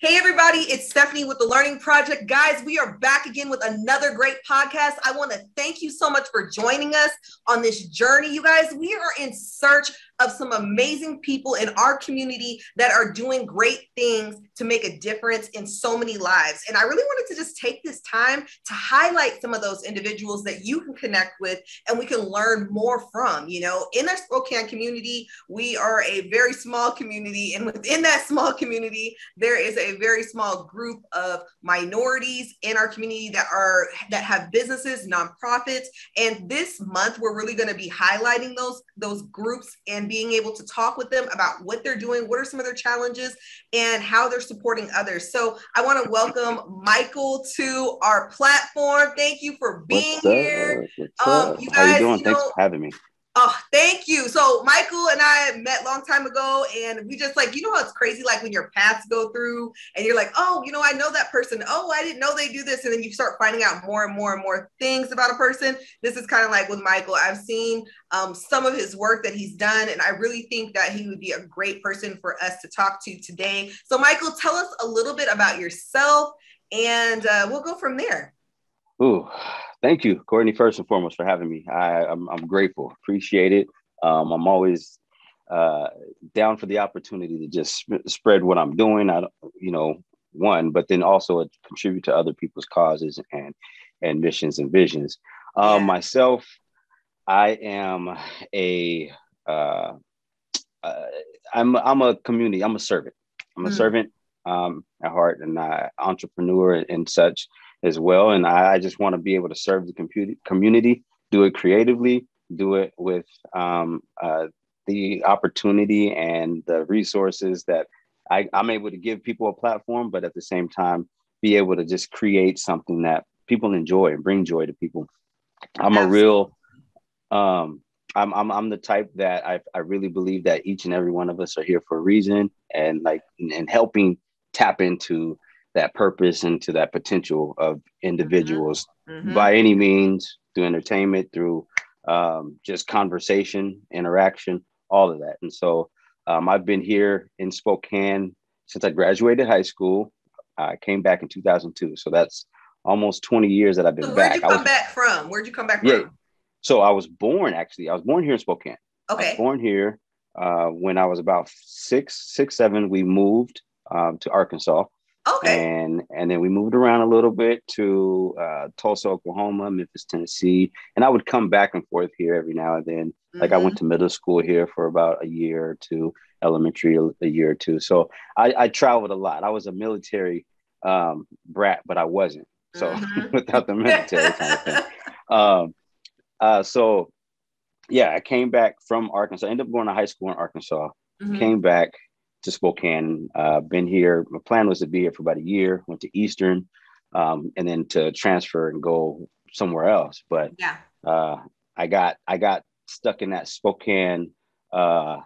Hey, everybody, it's Stephanie with the Learning Project. Guys, we are back again with another great podcast. I want to thank you so much for joining us on this journey. You guys, we are in search of some amazing people in our community that are doing great things to make a difference in so many lives. And I really wanted to just take this time to highlight some of those individuals that you can connect with and we can learn more from. You know, in our Spokane community, we are a very small community. And within that small community, there is a very small group of minorities in our community that are that have businesses, nonprofits. And this month, we're really going to be highlighting those, those groups and being able to talk with them about what they're doing, what are some of their challenges, and how they're supporting others. So I want to welcome Michael to our platform. Thank you for being here. Um, you guys, How you doing? You Thanks know, for having me. Oh, thank you. So Michael and I met long time ago, and we just like you know how it's crazy, like when your paths go through, and you're like, oh, you know, I know that person. Oh, I didn't know they do this, and then you start finding out more and more and more things about a person. This is kind of like with Michael. I've seen um, some of his work that he's done, and I really think that he would be a great person for us to talk to today. So, Michael, tell us a little bit about yourself, and uh, we'll go from there. Ooh, thank you, Courtney, first and foremost, for having me. I, I'm, I'm grateful, appreciate it. Um, I'm always uh, down for the opportunity to just sp- spread what I'm doing. I, don't, you know, one, but then also contribute to other people's causes and and missions and visions. Um. Myself, I am a uh, uh, I'm I'm a community. I'm a servant. I'm a mm. servant um, at heart and uh, entrepreneur and such as well. And I, I just want to be able to serve the computer, community, do it creatively, do it with um, uh, the opportunity and the resources that I, I'm able to give people a platform, but at the same time, be able to just create something that people enjoy and bring joy to people. I'm Absolutely. a real, um, I'm, I'm, I'm the type that I, I really believe that each and every one of us are here for a reason and like, and helping tap into that purpose and to that potential of individuals mm-hmm. by any means through entertainment through um, just conversation interaction all of that. And so um, i've been here in spokane since i graduated high school. I came back in 2002 so that's almost 20 years that i've been so where'd back. you come was, back from? Where'd you come back yeah, from? So i was born actually i was born here in spokane. Okay. born here uh, when i was about six six seven we moved um, to arkansas Okay. And and then we moved around a little bit to uh, Tulsa, Oklahoma, Memphis, Tennessee, and I would come back and forth here every now and then. Mm-hmm. Like I went mm-hmm. to middle school here for about a year or two, elementary a, a year or two. So I, I, traveled a lot. I was a military um, brat, but I wasn't. So mm-hmm. without the military kind of thing. Um, uh, so yeah, I came back from Arkansas. I ended up going to high school in Arkansas. Mm-hmm. Came back to Spokane. Uh, been here. My plan was to be here for about a year. Went to Eastern, um, and then to transfer and go somewhere else. But yeah, uh, I got I got stuck in that Spokane uh,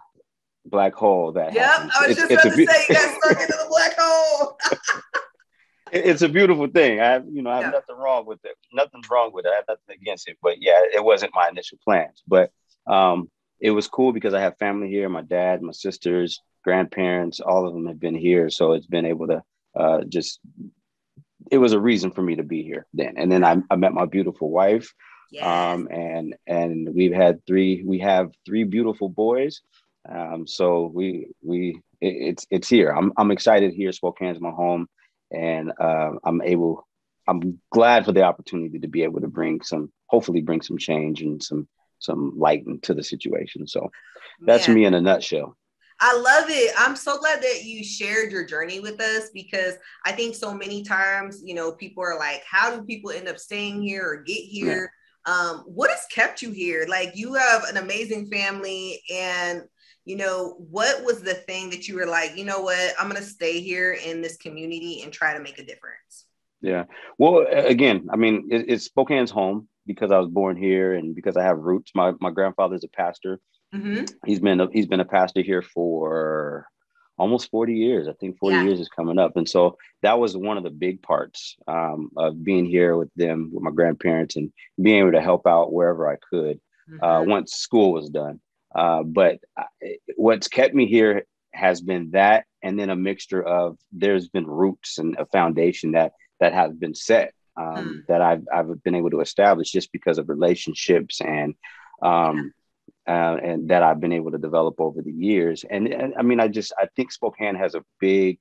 black hole. That yep, happens. I was it's, just about to say you got stuck into the black hole. it's a beautiful thing. I have, you know, I have yeah. nothing wrong with it. Nothing's wrong with it. I have nothing against it. But yeah, it wasn't my initial plans. But um, it was cool because I have family here. My dad, my sisters, grandparents, all of them have been here. So it's been able to uh, just, it was a reason for me to be here then. And then I, I met my beautiful wife. Yes. Um, and and we've had three, we have three beautiful boys. Um, so we we it, it's it's here. I'm I'm excited here. Spokane's my home, and uh, I'm able. I'm glad for the opportunity to be able to bring some, hopefully, bring some change and some some light into the situation. So that's me in a nutshell. I love it. I'm so glad that you shared your journey with us because I think so many times, you know, people are like, how do people end up staying here or get here? Yeah. Um, what has kept you here? Like, you have an amazing family, and you know, what was the thing that you were like, you know what, I'm going to stay here in this community and try to make a difference? Yeah. Well, again, I mean, it, it's Spokane's home because I was born here and because I have roots. My my grandfather's a pastor Mm-hmm. He's been a, he's been a pastor here for almost 40 years. I think 40 yeah. years is coming up. And so that was one of the big parts um, of being here with them, with my grandparents, and being able to help out wherever I could uh, mm-hmm. uh, once school was done. Uh, but I, what's kept me here has been that and then a mixture of there's been roots and a foundation that that have been set um, hmm. that I've I've been able to establish just because of relationships and um, uh, and that I've been able to develop over the years. And, and, I mean, I just I think Spokane has a big,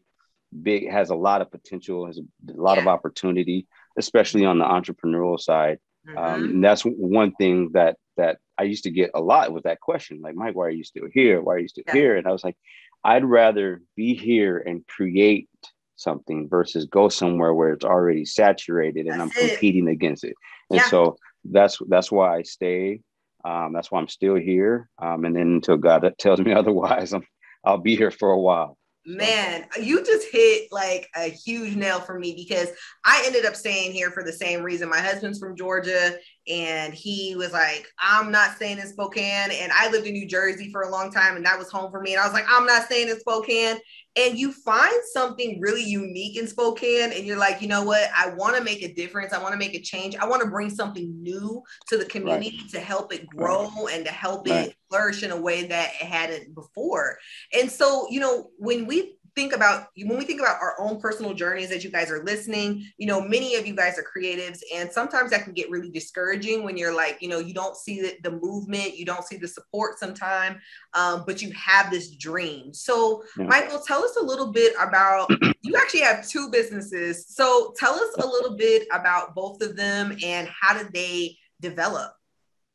big has a lot of potential, has a, lot yeah. of opportunity, especially on the entrepreneurial side. Um, mm-hmm. Um, and that's one thing that that I used to get a lot with that question, like Mike, why are you still here? Why are you still yeah. here? And I was like, I'd rather be here and create something versus go somewhere where it's already saturated and that's I'm competing it. against it. And yeah. so that's that's why I stay. Um, that's why I'm still here. Um, and then until God tells me otherwise, I'm, I'll be here for a while. Man, you just hit like a huge nail for me because I ended up staying here for the same reason. My husband's from Georgia and he was like, I'm not staying in Spokane. And I lived in New Jersey for a long time and that was home for me. And I was like, I'm not staying in Spokane and you find something really unique in Spokane, and you're like, you know what? I want to make a difference. I want to make a change. I want to bring something new to the community right. to help it grow right. and to help right. it flourish in a way that it hadn't before. And so, you know, when we think about when we think about our own personal journeys as you guys are listening you know many of you guys are creatives and sometimes that can get really discouraging when you're like you know you don't see the, the movement you don't see the support sometime um, but you have this dream. So yeah. michael tell us a little bit about you actually have two businesses. So tell us a little bit about both of them and how did they develop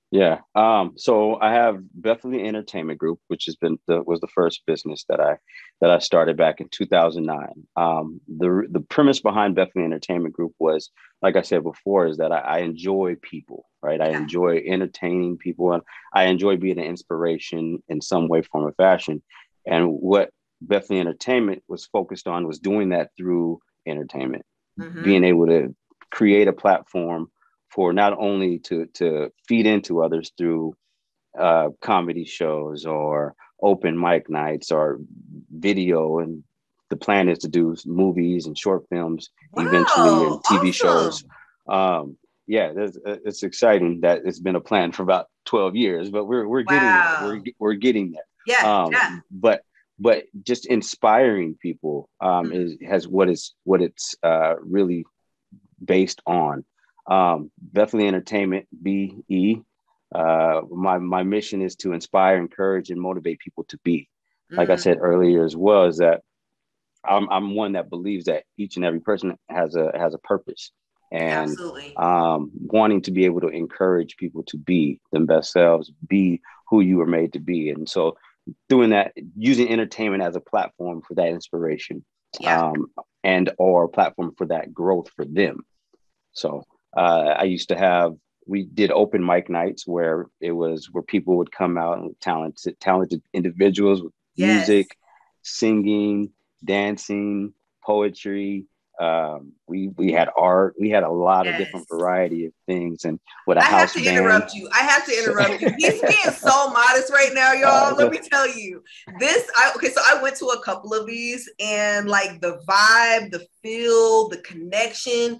yeah. Um, so I have Bethely Entertainment Group, which has been the, was the first business that I that I started back in 2009. Um, the the premise behind Bethely Entertainment Group was, like I said before, is that I, I enjoy people, right? I enjoy entertaining people, and I enjoy being an inspiration in some way, form, or fashion. And what Bethely Entertainment was focused on was doing that through entertainment, mm-hmm. being able to create a platform for not only to to feed into others through uh, comedy shows or open mic nights or video and the plan is to do movies and short films wow, eventually and tv awesome. shows um, yeah it's exciting that it's been a plan for about 12 years but we're, we're getting wow. there. We're, we're getting there yeah, um, yeah. but but just inspiring people um, mm-hmm. is has what is what it's uh, really based on um, Bethely Entertainment, BE. Uh, my, my mission is to inspire, encourage, and motivate people to be. Like mm-hmm. I said earlier as well, is that I'm, I'm one that believes that each and every person has a has a purpose and um, wanting to be able to encourage people to be them best selves, be who you were made to be. And so doing that, using entertainment as a platform for that inspiration yeah. um, and or platform for that growth for them. So uh, I used to have we did open mic nights where it was where people would come out and talented talented individuals with yes. music, singing, dancing, poetry. Um, we we had art. We had a lot yes. of different variety of things, and with a I house I have to band. interrupt you. I have to interrupt you. He's being so modest right now, y'all. Uh, Let me tell you, this. I, okay, so I went to a couple of these, and like the vibe, the feel, the connection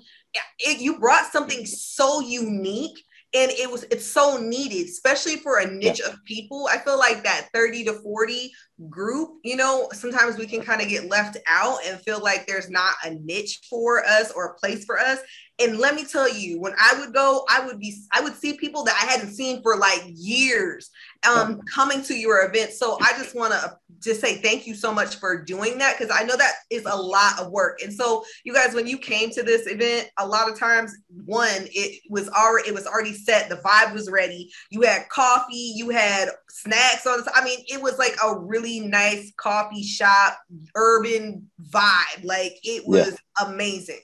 it, you brought something so unique and it was it's so needed especially for a niche yeah. of people i feel like that 30 to 40 group you know sometimes we can kind of get left out and feel like there's not a niche for us or a place for us and let me tell you when i would go i would be i would see people that i hadn't seen for like years um coming to your event so i just want to just say thank you so much for doing that because I know that is a lot of work. And so, you guys, when you came to this event, a lot of times, one, it was already it was already set. The vibe was ready. You had coffee, you had snacks on. I mean, it was like a really nice coffee shop, urban vibe. Like it was yeah. amazing.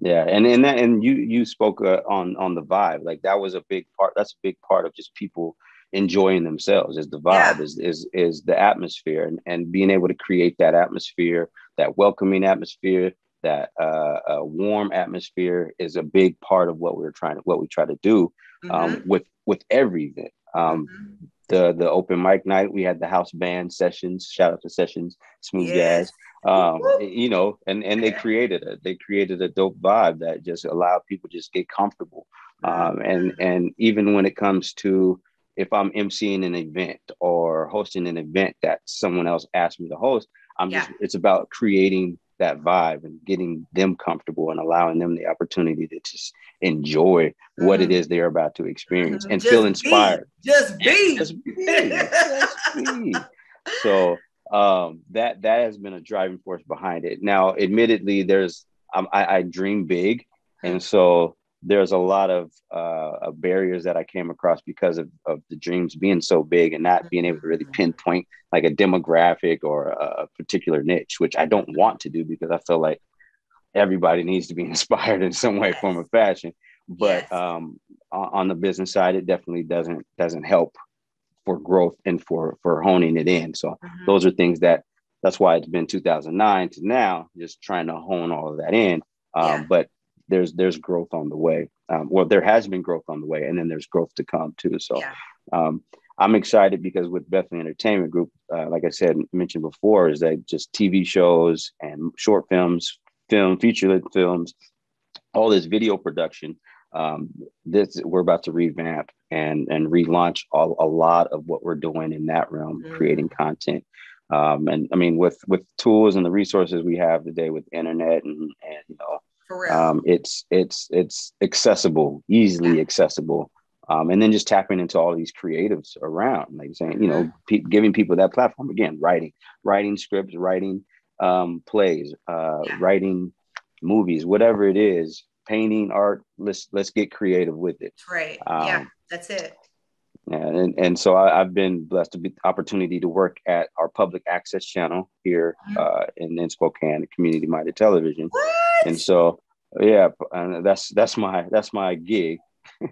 Yeah, and and that, and you you spoke uh, on on the vibe. Like that was a big part. That's a big part of just people enjoying themselves is the vibe yeah. is, is is the atmosphere and, and being able to create that atmosphere that welcoming atmosphere that uh, uh, warm atmosphere is a big part of what we're trying to what we try to do um, mm-hmm. with with every event um, mm-hmm. The the open mic night we had the house band sessions shout out to sessions smooth yes. jazz um, you know and and they created it they created a dope vibe that just allowed people just get comfortable um, and mm-hmm. and even when it comes to if I'm emceeing an event or hosting an event that someone else asked me to host, I'm yeah. just it's about creating that vibe and getting them comfortable and allowing them the opportunity to just enjoy mm-hmm. what it mm-hmm. they're about to experience mm-hmm. and just feel inspired. Be. Just be. Just be. just be. So um, that that has been a driving force behind it. Now, admittedly, there's um, I, I dream big, and so there's a lot of uh, barriers that I came across because of, of the dreams being so big and not being able to really pinpoint like a demographic or a particular niche, which I don't want to do because I feel like everybody needs to be inspired in some way, form, or fashion. But yes. um, on the business side, it definitely doesn't doesn't help for growth and for for honing it in. So mm-hmm. those are things that that's why it's been 2009 to now, just trying to hone all of that in. Um, yeah. But there's there's growth on the way. Um, well, there has been growth on the way, and then there's growth to come too. So yeah. um, I'm excited because with Bethely Entertainment Group, uh, like I said mentioned before, is that just TV shows and short films, film, feature length films, all this video production. Um, this we're about to revamp and and relaunch all, a lot of what we're doing in that realm, mm-hmm. creating content. Um, and I mean, with with tools and the resources we have today with internet and and you know. Um, it's it's it's accessible, easily accessible. Um, and then just tapping into all these creatives around, like saying, you know, mm-hmm. pe- giving people that platform again, writing, writing scripts, writing um, plays, uh, yeah. writing movies, whatever it is, painting, art. Let's let's get creative with it. Right. yeah, um, that's it. Yeah, and, and so I, have been blessed to be opportunity to work at our public access channel here uh, in, in Spokane, Community Minded Television. What? And so, yeah, and that's that's my that's my gig.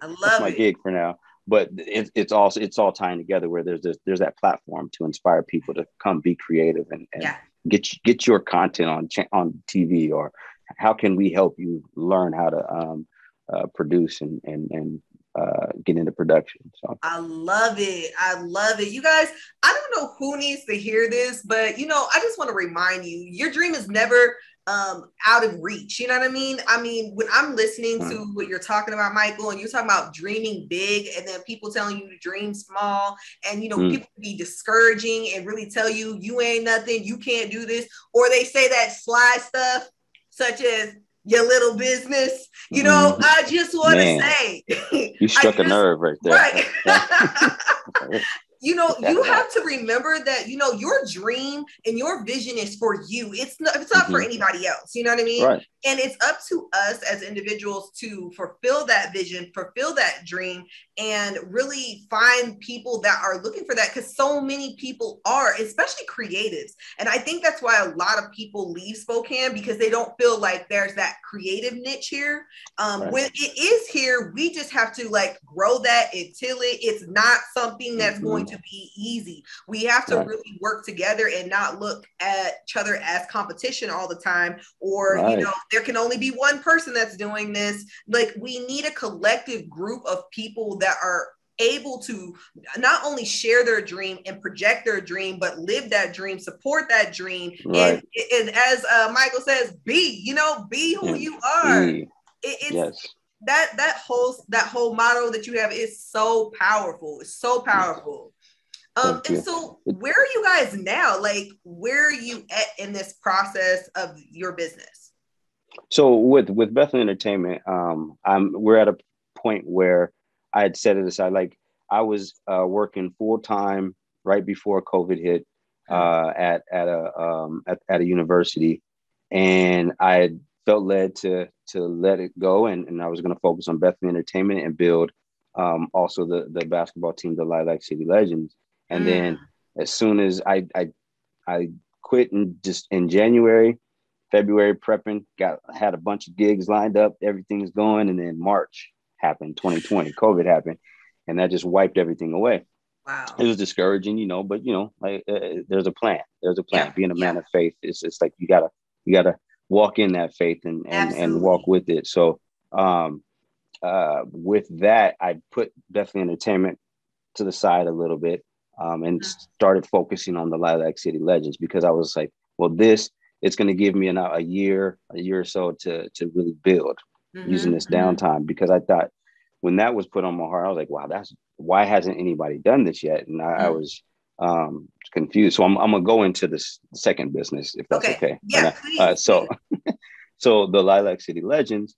I love that's my it. gig for now. But it, it's also it's all tying together where there's this, there's that platform to inspire people to come be creative and, and yeah. get get your content on on TV or how can we help you learn how to um, uh, produce and and and uh, get into production. So I love it. I love it. You guys, I don't know who needs to hear this, but you know, I just want to remind you, your dream is never um out of reach. You know what I mean? I mean, when I'm listening to hmm. what you're talking about, Michael, and you're talking about dreaming big, and then people telling you to dream small, and you know, mm. people be discouraging and really tell you you ain't nothing, you can't do this, or they say that sly stuff such as your little business. You know, mm. I just want to say you struck just, a nerve right there. Right. you know you have to remember that you know your dream and your vision is for you it's not it's not mm-hmm. for anybody else you know what i mean right. and it's up to us as individuals to fulfill that vision fulfill that dream and really find people that are looking for that because so many people are especially creatives and i think that's why a lot of people leave spokane because they don't feel like there's that creative niche here um, right. when it is here we just have to like grow that until it it's not something that's mm-hmm. going to to be easy. We have to right. really work together and not look at each other as competition all the time, or right. you know, there can only be one person that's doing this. Like we need a collective group of people that are able to not only share their dream and project their dream, but live that dream, support that dream, right. and, and as uh, Michael says, be you know, be who you are. It, it's yes that that whole that whole motto that you have is so powerful. It's so powerful. Um, and so where are you guys now? Like, where are you at in this process of your business? So with with Bethely Entertainment, um, I'm we're at a point where I had set it aside. Like I was uh, working full time right before COVID hit uh, at at a um, at, at a university, and I felt led to to let it go, and, and I was going to focus on Bethely Entertainment and build um, also the the basketball team, the Lilac City Legends. And mm. then as soon as I I I quit in just in January, February prepping, got had a bunch of gigs lined up, everything's going, and then March happened, 2020, COVID happened, and that just wiped everything away. Wow. It was discouraging, you know, but you know, like uh, there's a plan. There's a plan. Yeah. Being a yeah. man of faith, it's it's like you gotta you gotta walk in that faith and and, and walk with it. So um uh with that, I put Bethely Entertainment to the side a little bit um, and mm-hmm. started focusing on the Lilac City Legends because I was like, well, this it's going to give me an, a year, a year or so to to really build mm-hmm. using this mm-hmm. downtime because I thought when that was put on my heart, I was like, wow, that's why hasn't anybody done this yet? And I, mm. I was um, confused. So I'm, I'm gonna go into this second business if that's okay. okay. Yeah. uh, so, so the Lilac City Legends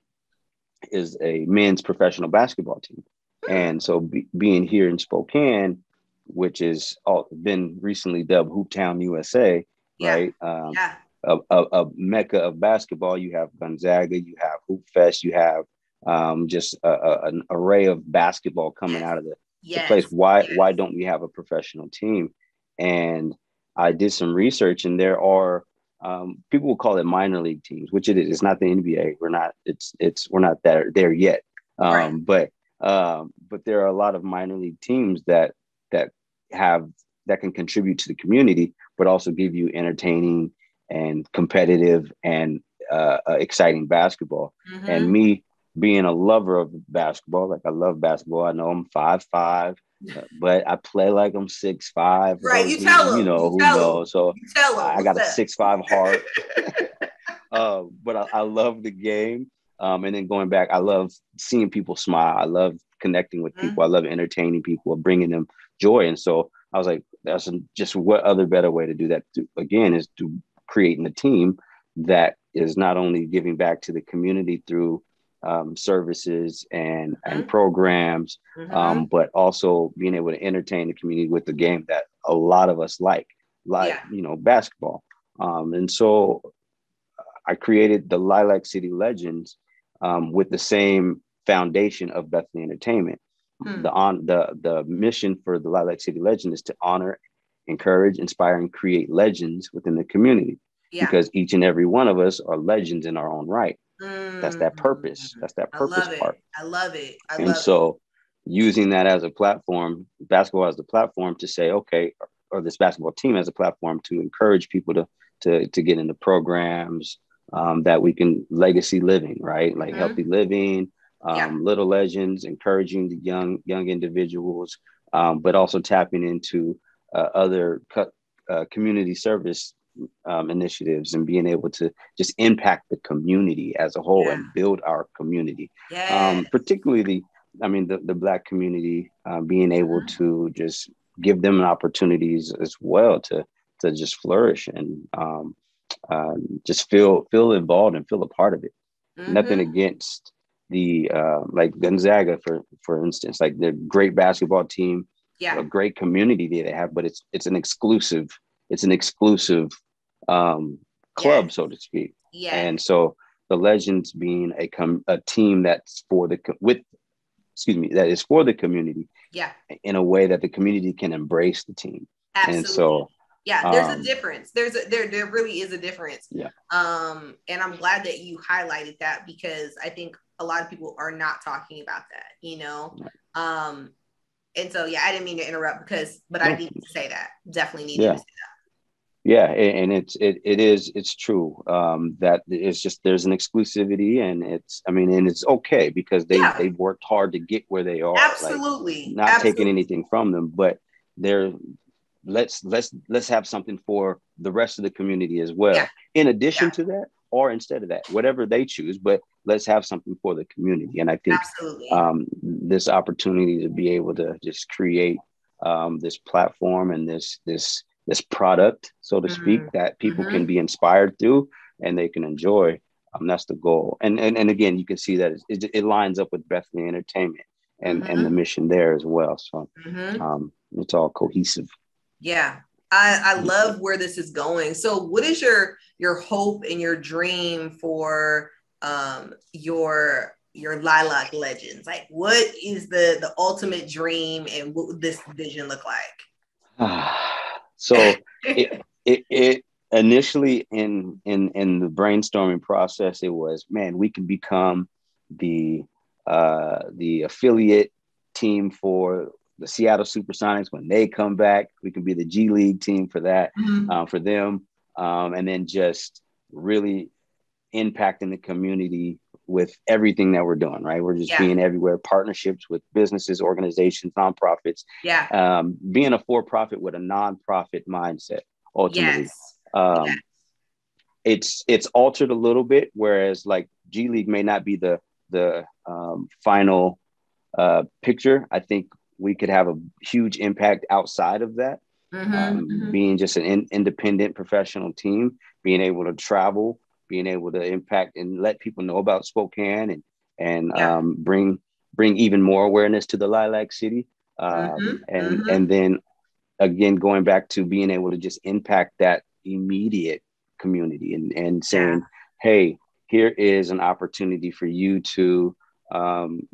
is a men's professional basketball team, hmm. and so be, being here in Spokane, which is all, been recently dubbed Hooptown USA, yeah. right? Um, yeah. A, a, a, mecca of basketball. You have Gonzaga, you have Hoop Fest, you have um, just a, an array of basketball coming out of the, yes. the place. Why yes. why don't we have a professional team? And I did some research, and there are um, people will call it minor league teams, which it is. It's not the NBA. We're not. It's it's we're not there there yet. Um, right. But um, but there are a lot of minor league teams that that have that can contribute to the community, but also give you entertaining and competitive and uh, uh, exciting basketball. Mm-hmm. And me being a lover of basketball, like I love basketball. I know I'm five five, but I play like I'm six five. Right, you tell them. You know, you who knows? So I got a six five heart. uh, but I, I, love the game. Um, and then going back, I love seeing people smile. I love connecting with people. Mm-hmm. I love entertaining people, bringing them joy. And so I was like, that's just what other better way to do that? To, again, is to creating a team that is not only giving back to the community through um, services and mm-hmm. and programs, mm-hmm. um, but also being able to entertain the community with the game that a lot of us like, like yeah. you know basketball. Um, and so I created the Lilac City Legends um, with the same foundation of Bethely Entertainment. Hmm. The on the the mission for the Lilac City Legend is to honor, encourage, inspire, and create legends within the community. Yeah. Because each and every one of us are legends in our own right. Mm. That's that purpose. That's that purpose I part. I love it. I and love so it. using that as a platform, basketball as the platform to say, okay, or this basketball team as a platform to encourage people to to to get into programs um, that we can legacy living, right? Like mm-hmm. healthy living, um, yeah. little legends, encouraging the young young individuals, um, but also tapping into uh, other co- uh, community service um, initiatives and being able to just impact the community as a whole yeah. and build our community. Um, particularly the, I mean, the, the Black community, uh, being able mm-hmm. to just give them opportunities as well to, to just flourish and um, uh, just feel, feel involved and feel a part of it. Mm-hmm. Nothing against the, uh, like Gonzaga, for, for instance, like the great basketball team, yeah. a great community that they have, but it's, it's an exclusive, it's an exclusive um, club, yes. so to speak. Yeah. And so the Legends being a com- a team that's for the with excuse me that is for the community. Yeah. In a way that the community can embrace the team. Absolutely. And so yeah, there's um, a difference. There's a there there really is a difference. Yeah. Um, and I'm glad that you highlighted that because I think a lot of people are not talking about that, you know. Um, and so yeah, I didn't mean to interrupt because but. I need to say that. Definitely need yeah. to say that yeah and it's it, it is it's true um that it's just there's an exclusivity and it's i mean and it's okay because they yeah. they've worked hard to get where they are absolutely like, not absolutely. taking anything from them but they're let's let's let's have something for the rest of the community as well yeah. in addition yeah. to that or instead of that whatever they choose but let's have something for the community and i think um, this opportunity to be able to just create um, this platform and this this this product, so to mm-hmm. speak, that people mm-hmm. can be inspired through and they can enjoy. Um, that's the goal. And and, and again, you can see that it, it lines up with Bethely Entertainment and mm-hmm. and the mission there as well. So mm-hmm. um, it's all cohesive. Yeah, I, I love where this is going. So, what is your your hope and your dream for um, your your lilac legends? Like, what is the the ultimate dream, and what would this vision look like? So it, it, it initially in in in the brainstorming process, it was man, we can become the uh, the affiliate team for the Seattle Supersonics when they come back. We can be the G League team for that mm-hmm. um, for them, um, and then just really impacting the community with everything that we're doing, right? We're just yeah. being everywhere, partnerships with businesses, organizations, nonprofits. Yeah. Um, being a for profit with a nonprofit mindset, ultimately. Yes. Um, yes. It's it's altered a little bit, whereas like G League may not be the the um, final uh, picture, I think we could have a huge impact outside of that. Mm-hmm, um, mm-hmm. Being just an in, independent professional team, being able to travel, being able to impact and let people know about Spokane and and yeah. um, bring bring even more awareness to the Lilac City. Um, mm-hmm, and mm-hmm. and then again going back to being able to just impact that immediate community and and saying, yeah. hey, here is an opportunity for you to um,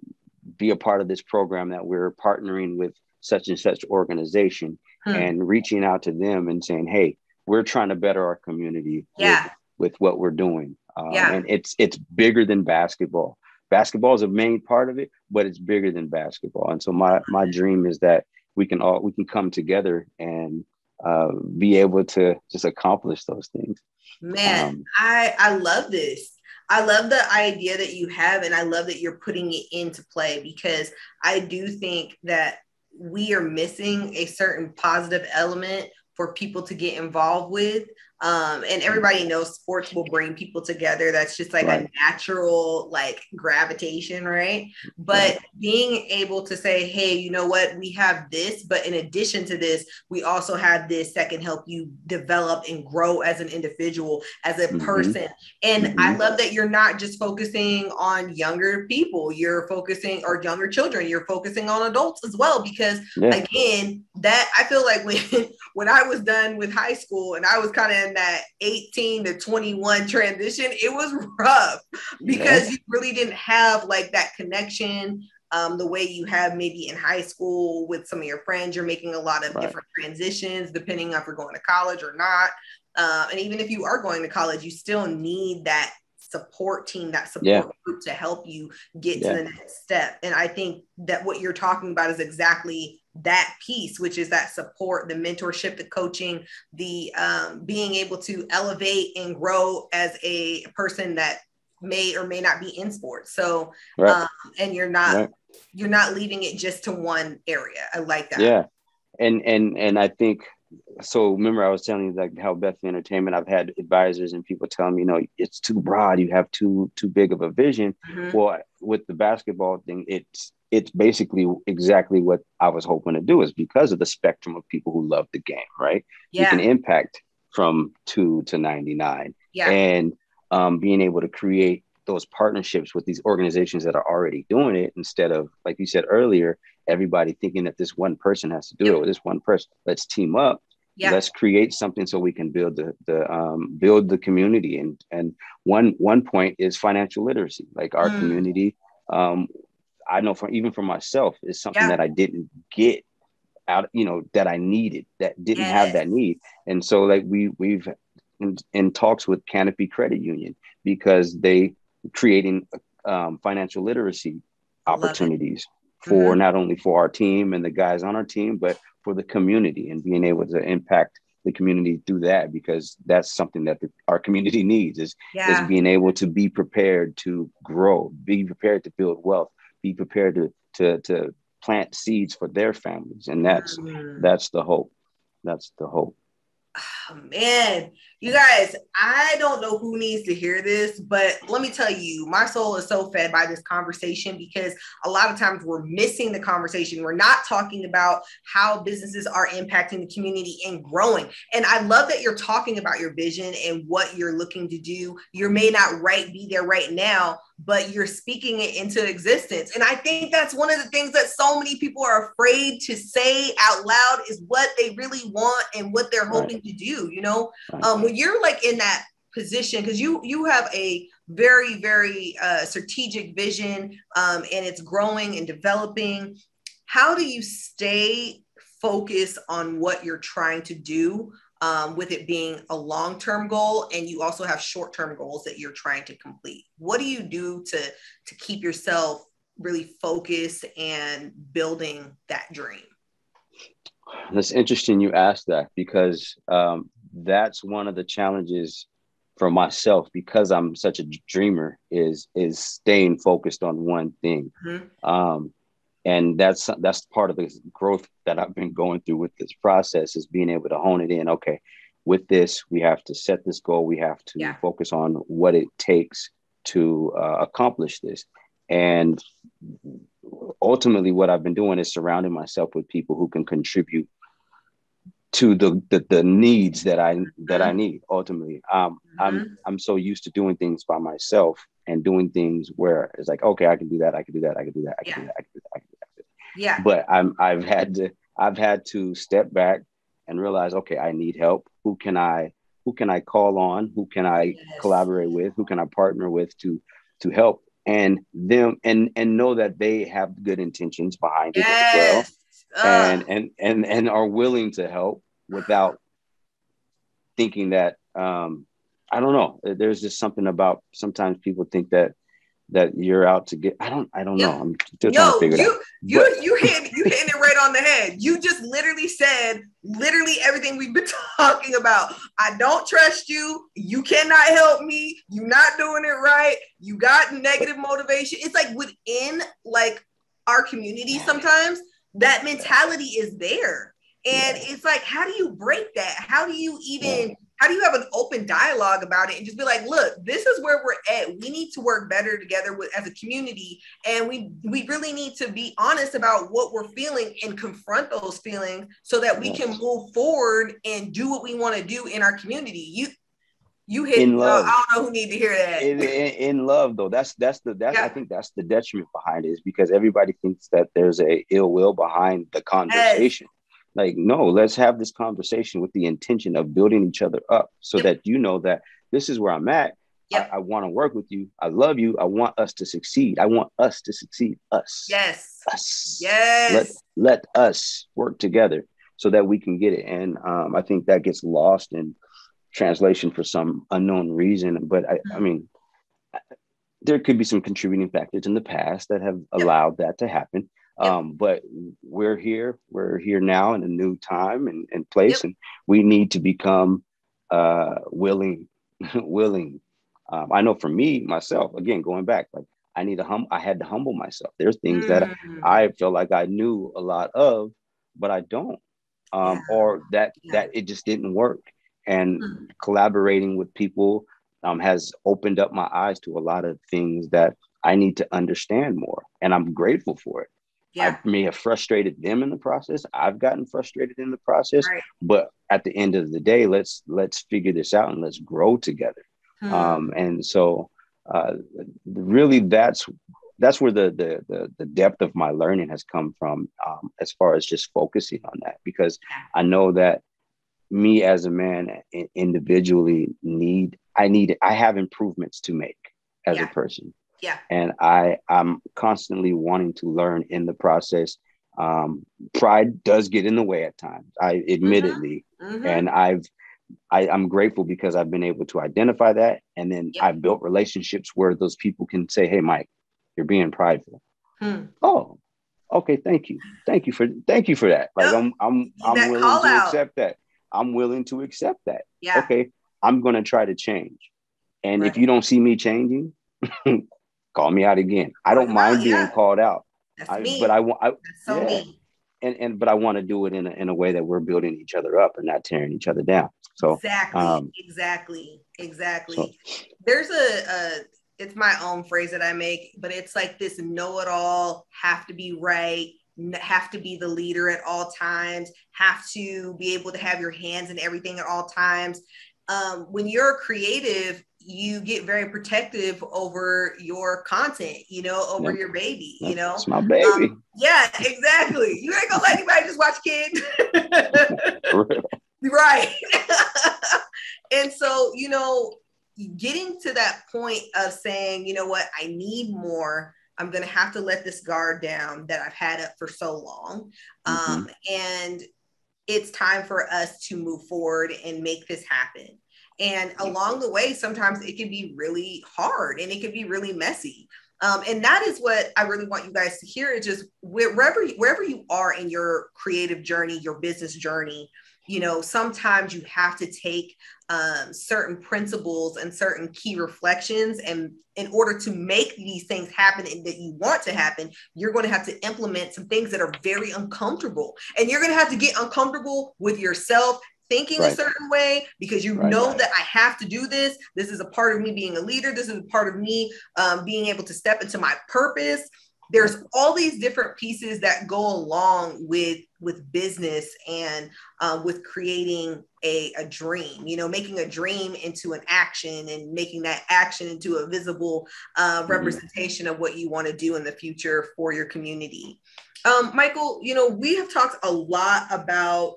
be a part of this program that we're partnering with such and such organization hmm. and reaching out to them and saying, hey, we're trying to better our community yeah. with, with what we're doing. Um, yeah. And it's it's bigger than basketball. Basketball is a main part of it, but it's bigger than basketball. And so my my dream is that we can all we can come together and uh, be able to just accomplish those things. Man, um, I I love this. I love the idea that you have, and I love that you're putting it into play because I do think that we are missing a certain positive element for people to get involved with um, and everybody knows sports will bring people together. That's just like right. a natural like gravitation, right? But being able to say, hey, you know what, we have this, but in addition to this, we also have this that can help you develop and grow as an individual, as a mm-hmm. person. And mm-hmm. I love that you're not just focusing on younger people, you're focusing or younger children, you're focusing on adults as well. Because yeah. again, that I feel like when when I was done with high school and I was kind of that 18 to 21 transition, it was rough because you really didn't have like that connection. Um, the way you have maybe in high school with some of your friends, you're making a lot of right. different transitions depending on if you're going to college or not. Uh, and even if you are going to college, you still need that support team, that support yeah. group to help you get yeah. to the next step. And I think that what you're talking about is exactly that piece, which is that support, the mentorship, the coaching, the um, being able to elevate and grow as a person that may or may not be in sports. So, right. um, and you're not right. you're not leaving it just to one area. I like that. Yeah, and and and I think so. Remember, I was telling you like how Bethely Entertainment. I've had advisors and people telling me, you know, it's too broad. You have too too big of a vision. Mm-hmm. Well, with the basketball thing, it's it's basically exactly what I was hoping to do is because of the spectrum of people who love the game, right? Yeah. You can impact from two to 99. Yeah. And um, being able to create those partnerships with these organizations that are already doing it instead of, like you said earlier, everybody thinking that this one person has to do yep. it with this one person. Let's team up. Yeah. Let's create something so we can build the the um, build the community and and one one point is financial literacy. Like our mm. community, um, I know for even for myself is something yeah. that I didn't get out, you know, that I needed that didn't yes. have that need. And so like we we've in, in, talks with Canopy Credit Union because they creating um, financial literacy opportunities for mm-hmm. not only for our team and the guys on our team, but for the community and being able to impact the community through that because that's something that the, our community needs is, yeah. is being able to be prepared to grow, be prepared to build wealth, be prepared to to to plant seeds for their families and that's mm. that's the hope that's the hope oh, man you guys i don't know who needs to hear this but let me tell you my soul is so fed by this conversation because a lot of times we're missing the conversation. We're not talking about how businesses are impacting the community and growing. And i love that you're talking about your vision and what you're looking to do. You may not right be there right now but you're speaking it into existence. And I think that's one of the things that so many people are afraid to say out loud is what they really want and what they're hoping to do. You know, um, when you're like in that position, because you you have a very very uh, strategic vision um, and it's growing and developing. How do you stay focused on what you're trying to do um, with it being a long term goal and you also have short term goals that you're trying to complete what do you do to to keep yourself really focused and building that dream that's interesting you asked that because um, that's one of the challenges for myself because i'm such a dreamer is is staying focused on one thing mm-hmm. um, and that's that's part of the growth that I've been going through with this process is being able to hone it in. Okay, with this, we have to set this goal. We have to yeah. focus on what it takes to uh, accomplish this. And ultimately what I've been doing is surrounding myself with people who can contribute to the the, the needs that I that I mm-hmm. need ultimately. Um, mm-hmm. I'm I'm so used to doing things by myself and doing things where it's like, okay, I can do that, I can do that, I can do that, I can yeah. do that, I can do that, I can do that. Yeah. But I'm I've had to I've had to step back and realize, okay, I need help. Who can I who can I call on? Who can I yes. collaborate with? Who can I partner with to to help and them and and know that they have good intentions behind it as well and and and and are willing to help without thinking that um I don't know. There's just something about sometimes people think that that you're out to get. I don't. I don't know. I'm still trying to figure you, it out. You but, you hit you hitting it right on the head. You just literally said literally everything we've been talking about. I don't trust you. You cannot help me. You're not doing it right. You got negative motivation. It's like within like our community sometimes that mentality is there. And it's like, how do you break that? How do you even, how do you have an open dialogue about it and just be like, look, this is where we're at. We need to work better together with as a community. And we we really need to be honest about what we're feeling and confront those feelings so that we can move forward and do what we want to do in our community. You you hit in love. Uh, I don't know who need to hear that. In, in, in love, though, that's that's the that's yeah. I think that's the detriment behind it is because everybody thinks that there's a ill will behind the conversation. Yes. Like, no, let's have this conversation with the intention of building each other up, so yep. that you know that this is where I'm at. Yep. I, I want to work with you. I love you. I want us to succeed. I want us to succeed. Us. Yes. Us. Yes. Let, let us work together so that we can get it. And um, I think that gets lost in translation for some unknown reason. But I, I mm-hmm. mean, there could be some contributing factors in the past that have allowed that to happen. Yep. Um, but we're here, we're here now in a new time and, and place, yep. and we need to become uh, willing, willing. Um, I know for me, myself, again, going back, like I need to hum, I had to humble myself. There's things mm. that I feel like I knew a lot of, but I don't, um, yeah. or that yeah. that it just didn't work and mm-hmm. collaborating with people um, has opened up my eyes to a lot of things that I need to understand more. And I'm grateful for it. Yeah. I may have frustrated them in the process. I've gotten frustrated in the process, right. but at the end of the day, let's let's figure this out and let's grow together. Hmm. Um, and so, uh, really, that's that's where the, the, the the depth of my learning has come from, um, as far as just focusing on that, because I know that me as a man individually need i need i have improvements to make as yeah. a person yeah and i i'm constantly wanting to learn in the process um, pride does get in the way at times i admittedly mm-hmm. Mm-hmm. and i've I, i'm grateful because i've been able to identify that and then yep. i've built relationships where those people can say hey mike you're being prideful hmm. oh okay thank you thank you for thank you for that like i'm i'm i'm willing to out. accept that I'm willing to accept that. Yeah. Okay, I'm going to try to change. And right. if you don't see me changing, call me out again. I don't mind being called out. That's I, me. But I want. That's so yeah. me. And, and but I want to do it in a, in a way that we're building each other up and not tearing each other down. So exactly, um, exactly, exactly. So, There's a, a it's my own phrase that I make, but it's like this know-it-all, have to be right, have to be the leader at all times, have to be able to have your hands in everything at all times. Um, when you're creative, you get very protective over your content, you know, over yep. your baby, you know. It's my baby. Um, yeah, exactly. You ain't gonna let anybody just watch kids. right. and so, you know, getting to that point of saying, you know what, I need more I'm going to have to let this guard down that I've had up for so long. Mm-hmm. Um, and it's time for us to move forward and make this happen. And along the way, sometimes it can be really hard and it can be really messy. Um, and that is what I really want you guys to hear is just wherever, wherever you are in your creative journey, your business journey, you know sometimes you have to take um, certain principles and certain key reflections and in order to make these things happen and that you want to happen you're going to have to implement some things that are very uncomfortable and you're going to have to get uncomfortable with yourself thinking right. a certain way because you right, know right. that I have to do this. This is a part of me being a leader. This is a part of me um, being able to step into my purpose there's all these different pieces that go along with with business and um, with creating a, a dream you know making a dream into an action and making that action into a visible uh, mm-hmm. representation mm-hmm. of what you want to do in the future for your community um, michael you know we have talked a lot about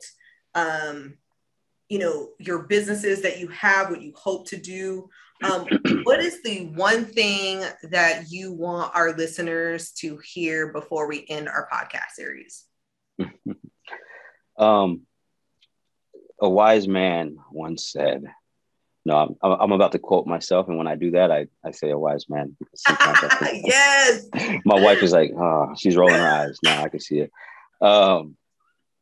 um, you know your businesses that you have what you hope to do um, what is the one thing that you want our listeners to hear before we end our podcast series um, a wise man once said no I'm, I'm about to quote myself and when i do that i, I say a wise man because sometimes I yes my wife is like oh she's rolling her eyes now i can see it um,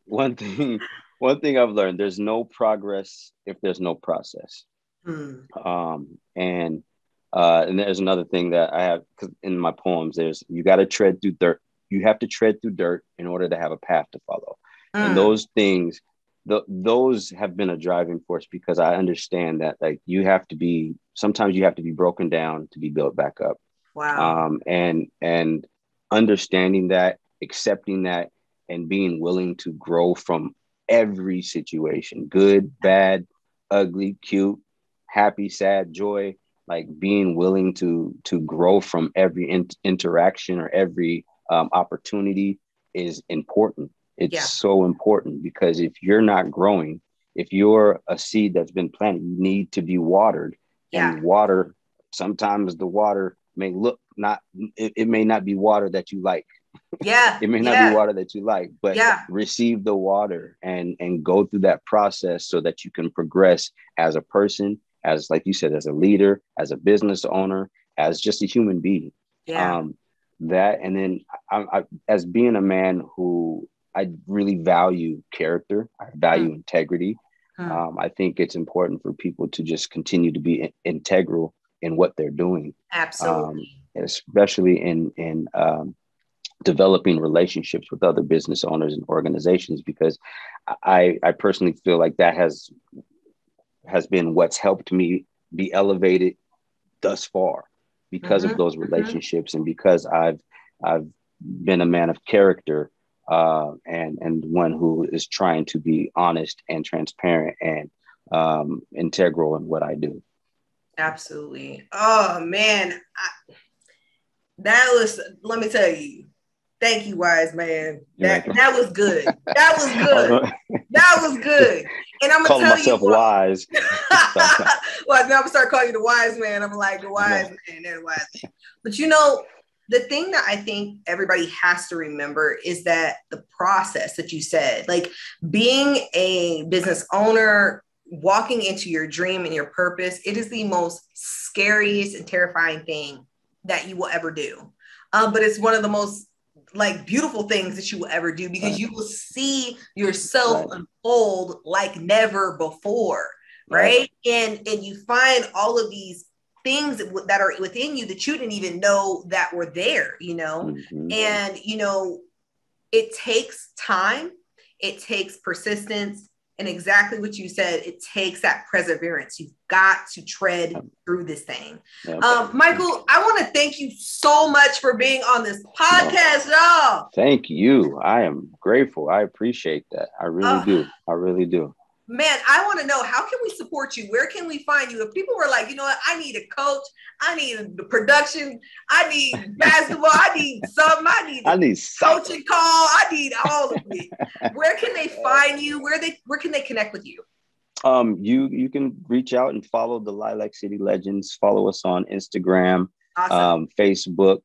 one thing one thing I've learned: there's no progress if there's no process. Mm. Um, and uh, and there's another thing that I have in my poems. There's you got to tread through dirt. You have to tread through dirt in order to have a path to follow. Mm. And those things, the, those have been a driving force because I understand that like you have to be. Sometimes you have to be broken down to be built back up. Wow. Um, and and understanding that, accepting that, and being willing to grow from every situation good, bad, ugly, cute, happy, sad, joy like being willing to to grow from every in- interaction or every um, opportunity is important it's yeah. so important because if you're not growing if you're a seed that's been planted you need to be watered yeah. and water sometimes the water may look not it, it may not be water that you like yeah it may not yeah. be water that you like but yeah. receive the water and and go through that process so that you can progress as a person as like you said as a leader as a business owner as just a human being yeah. um that and then I, I, as being a man who i really value character i value mm. integrity mm. Um, i think it's important for people to just continue to be in, integral in what they're doing absolutely um, especially in in um, developing relationships with other business owners and organizations because I, I personally feel like that has has been what's helped me be elevated thus far because mm-hmm. of those mm-hmm. relationships mm-hmm. and because I've I've been a man of character uh, and and one who is trying to be honest and transparent and um, integral in what I do. Absolutely. Oh man, I, that was. Let me tell you, Thank you, wise man. That that was good. That was good. that was good. I'm gonna tell myself you wise. well, now I'm gonna start calling you the wise man. I'm like the wise man, the wise man. But you know, the thing that I think everybody has to remember is that the process that you said, like being a business owner, walking into your dream and your purpose, it is the most scariest and terrifying thing that you will ever do. Um, but it's one of the most like beautiful things that you will ever do because right. you will see yourself right. unfold like never before right? and and you find all of these things that are within you that you didn't even know that were there you know mm-hmm. and you know it takes time it takes persistence and exactly what you said it takes that perseverance. You've got to tread through this thing. Um, michael i want to thank you so much for being on this podcast y'all. Thank you. I am grateful. I appreciate that. I really uh, do. I really do man, I want to know how can we support you? Where can we find you? If people were like, you know what, I need a coach, I need the production, I need basketball, I need something, I need I need coaching call, I need all of it. Where can they find you? Where they where can they connect with you? Um, you you can reach out and follow the Lilac City Legends. Follow us on Instagram, awesome. um, Facebook.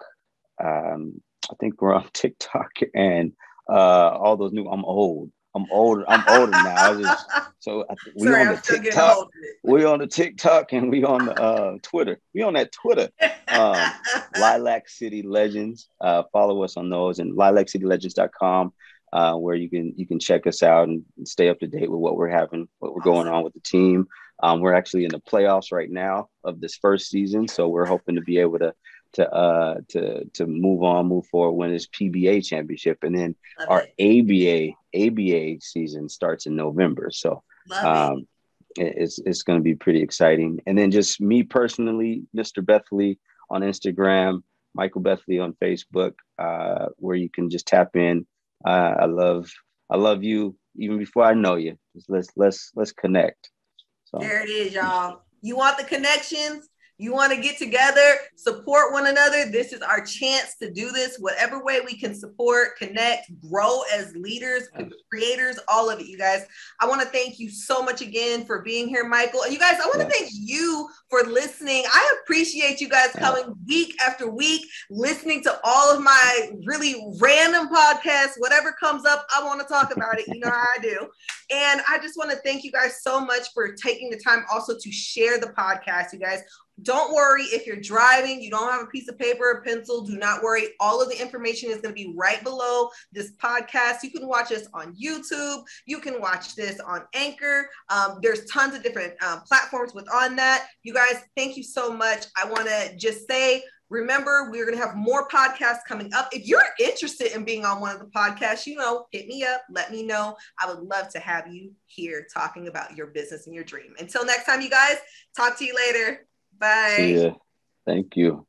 Um, I think we're on TikTok and uh, all those new. I'm old. I'm older. I'm older now. I Just, so we Sorry, on the TikTok. We on the TikTok and we on the uh, Twitter. We on that Twitter. Um, Lilac City Legends. Uh, follow us on those and lilaccitylegends.com, uh, where you can you can check us out and stay up to date with what we're having, what we're going on with the team. Um, we're actually in the playoffs right now of this first season, so we're hoping to be able to to uh to to move on, move forward, win this PBA championship, and then Love our it. ABA ABA season starts in November. So um, it. it's it's going to be pretty exciting. And then just me personally, Mr. Bethely on Instagram. Michael Bethely on Facebook, uh, where you can just tap in. Uh, I love I love you even before I know you. Just let's let's let's connect. So. There it is, y'all. You want the connections? You want to get together, support one another. This is our chance to do this, whatever way we can support, connect, grow as leaders, creators, all of it, you guys. I want to thank you so much again for being here, Michael. And you guys, I want to thank you for listening. I appreciate you guys coming week after week, listening to all of my really random podcasts. Whatever comes up, I want to talk about it. You know how I do. And I just want to thank you guys so much for taking the time also to share the podcast, you guys. Don't worry if you're driving, you don't have a piece of paper or pencil. Do not worry. All of the information is going to be right below this podcast. You can watch us on YouTube. You can watch this on Anchor. Um, there's tons of different um, platforms with on that. You guys, thank you so much. I want to just say, Remember, we're going to have more podcasts coming up. If you're interested in being on one of the podcasts, you know, hit me up, let me know. I would love to have you here talking about your business and your dream. Until next time, you guys, talk to you later. Bye. See ya. Thank you.